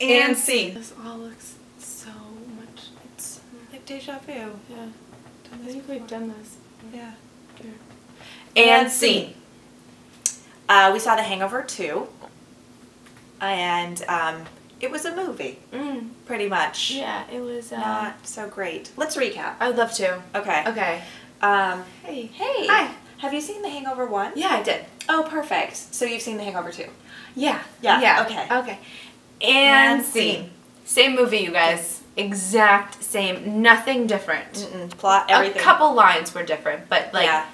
And Seen. This all looks so much. It's like deja vu. Yeah. Done I think we've done this. Yeah. Here. And Seen. Uh, we saw The Hangover 2. And um, it was a movie, Mm. pretty much. Yeah, it was. Uh, Not so great. Let's recap. I would love to. Okay. Okay. Um, Hey. hey. Hi. Have you seen The Hangover 1? Yeah, I did. Oh, perfect. So you've seen The Hangover 2. Yeah. Yeah, Yeah. okay. Okay. And, And Seen. Same movie, you guys. Exact same. Nothing different. Mm-mm. Plot, everything. A couple lines were different, but like yeah.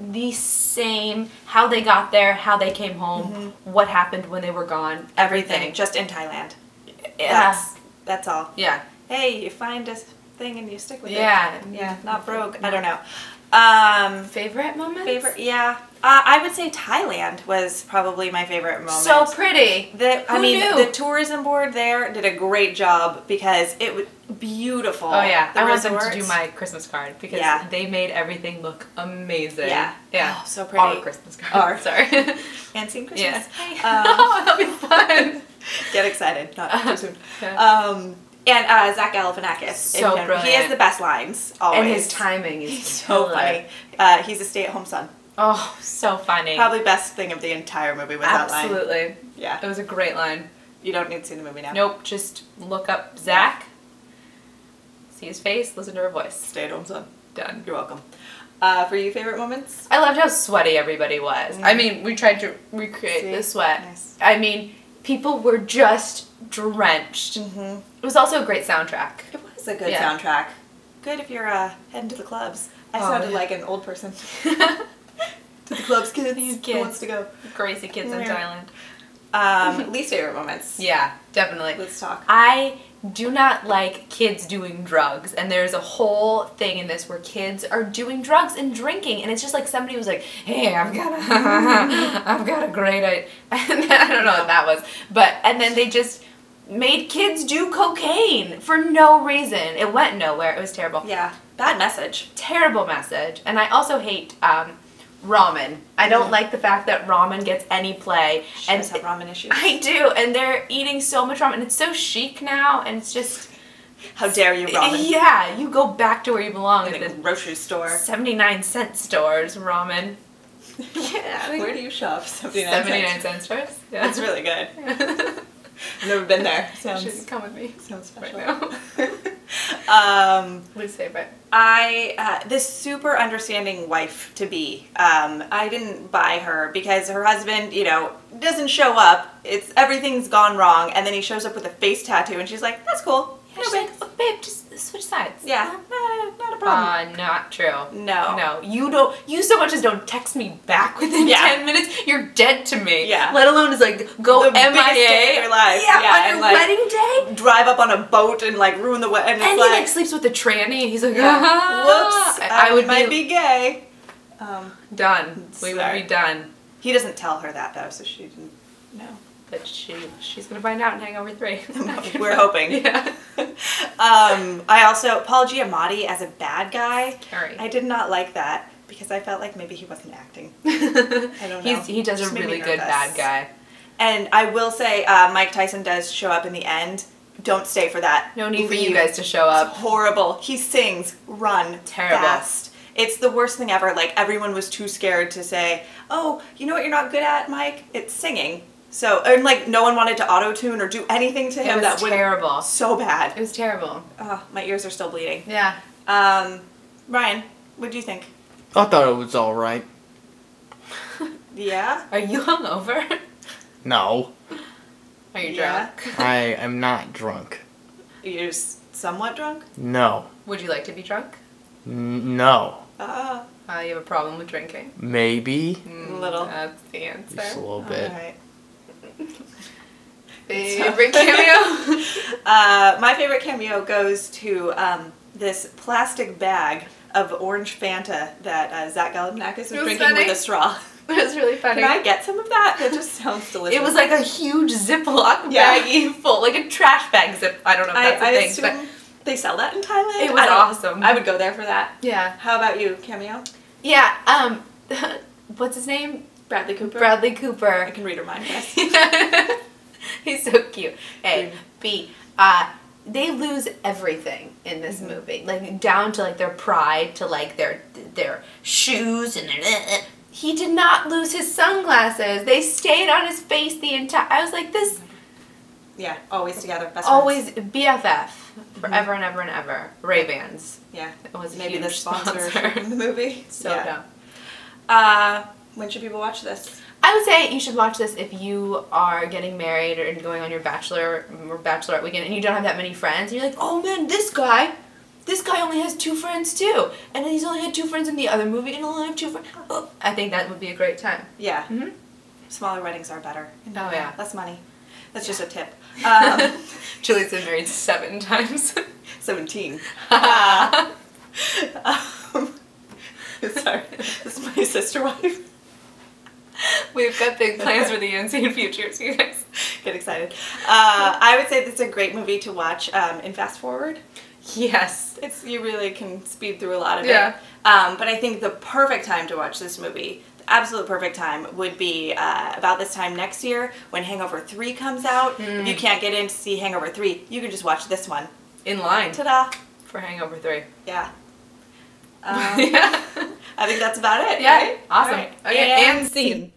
the same. How they got there, how they came home, what happened when they were gone. Everything. Just in Thailand. Yeah. That's, that's all. Yeah. Hey, you find a thing and you stick with Yeah. it. Yeah. Yeah. Not broke. I don't know. Um, Favorite moments? favorite? Yeah. Uh, I would say Thailand was probably my favorite moment. So pretty. The, I Who mean, knew? the tourism board there did a great job because it was beautiful. Oh yeah, The I want them to do my Christmas card because Yeah. they made everything look amazing. Yeah. yeah, Oh, so pretty. Our Christmas card. Our. sorry. and seen Christmas. yeah. Um, oh, that'll be fun. Get excited, not too soon. Yeah. Um, and uh, Zach Galifianakis. So in- He has the best lines always. and his timing is so killer. funny. Uh, he's a stay-at-home son. Oh, so funny. Probably best thing of the entire movie was that line. Absolutely. Yeah. It was a great line. You don't need to see the movie now. Nope, just look up Zach, see his face, listen to her voice. Stay-at-home son. Done. You're welcome. Uh, for you, favorite moments? I loved how sweaty everybody was. Mm. I mean, we tried to recreate See? the sweat. Nice. I mean, people were just drenched. Mm-hmm. It was also a great soundtrack. It was a good Yeah. soundtrack. Good if you're uh, heading to the clubs. I Oh, sounded yeah. like an old person. to the clubs, kids. These Who wants to go? Crazy kids in Thailand. Um, least favorite moments. Yeah, definitely. Let's talk. I do not like kids doing drugs, and there's a whole thing in this where kids are doing drugs and drinking, and it's just like somebody was like, "Hey, I've got a, I've got a great idea." I don't know what that was, but and then they just made kids do cocaine for no reason. It went nowhere. It was terrible. Yeah, bad message. Terrible message. And I also hate um, ramen. I don't Mm. like the fact that ramen gets any play. She and have ramen issues. I do, and they're eating so much ramen, and it's so chic now, and it's just How dare you, ramen? Yeah, you go back to where you belong In a the grocery store. seventy-nine cent stores, ramen. Yeah, Where do you shop? 79. Seventy-nine cent stores. Yeah, That's really good. I've never been there. Sounds, Should come with me sounds right special. now. um, Least favorite. I uh, this super understanding wife to be. Um, I didn't buy her because her husband, you know, doesn't show up. It's everything's gone wrong, and then he shows up with a face tattoo, and she's like, "That's cool. Yeah, No she's big." like, "Oh, babe, just switch sides. Yeah, not, not a problem. Uh, not true. no, No, you don't. You so much as don't text me back within Yeah. ten minutes. You're dead to me. Yeah. Let alone is like go The MIA. biggest day of your life. Yeah, Yeah, on and, your like, wedding day. Drive up on a boat and like ruin the wedding. And he like sleeps with the tranny, and he's like, Yeah. "Ah." Whoops. I, I would might be, be gay. Um, done. We would be done. he doesn't tell her that though, so she didn't know. But she, she's gonna find out in Hangover Three. We're hoping. Yeah. um, I also Paul Giamatti as a bad guy. Scary. I did not like that because I felt like maybe he wasn't acting. I don't know. He's, he does Just a really good bad guy. And I will say, uh, Mike Tyson does show up in the end. Don't stay for that. No need for you guys to show It's up. horrible. He sings, run, Terrible. fast. It's the worst thing ever. Like everyone was too scared to say, "Oh, you know what you're not good at, Mike? It's singing." So, and like no one wanted to auto tune or do anything to It him was that was terrible. so bad. It was terrible. Oh, my ears are still bleeding. Yeah. Um, Ryan, what do you think? I thought it was alright. Yeah. Are you hungover? No, Are you Yeah. drunk? I am not drunk. You're s- somewhat drunk. No. Would you like to be drunk? N- no. Ah, Uh, you have a problem with drinking? Maybe. Mm, Little. That's the answer. Just a little bit. right. Favorite cameo? Uh, my favorite cameo goes to um, this plastic bag of orange Fanta that uh, Zach Galifianakis was was drinking funny. with a straw. It was really funny. Can I get some of that? That just sounds delicious. It was like a huge Ziploc Yeah. baggie full, like a trash bag zip. I don't know if that's a I thing, assume they sell that in Thailand. It was I awesome. I would go there for that. yeah, How about you, cameo? yeah. Um, what's his name? Bradley Cooper. Bradley Cooper. I can read her mind. He's so cute. A, Mm. Uh, they lose everything in this Mm-hmm. movie, like down to like their pride, to like their their shoes and their. He did not lose his sunglasses. They stayed on his face the entire. I was like, this Yeah, always together. Best friends. always BFF Mm-hmm. forever and ever and ever. Ray Bans. Yeah. It was a Maybe the sponsor sponsor. of the movie. So yeah. dumb. Uh, when should people watch this? I would say you should watch this if you are getting married or going on your bachelor or bachelorette weekend and you don't have that many friends. And you're like, oh man, this guy, this guy only has two friends too, and he's only had two friends in the other movie and only have two friends. Oh, I think that would be a great time. Yeah. Mhm. Smaller weddings are better. Oh yeah. Less money. That's just a tip. Um, Julie's been married seven times. 17. um, sorry. This is my sister wife. We've got big plans for the unseen futures, you guys. Get excited. Uh, I would say this is a great movie to watch um, in fast forward. Yes. It's you really can speed through a lot of Yeah. it. Um, but I think the perfect time to watch this movie, the absolute perfect time, would be uh, about this time next year when Hangover Three comes out. If you can't get in to see Hangover Three, you can just watch this one. In line Ta-da! for Hangover 3. Yeah. Um, yeah. I think that's about it. Yeah. right? Awesome. Right. Okay, And and Seen.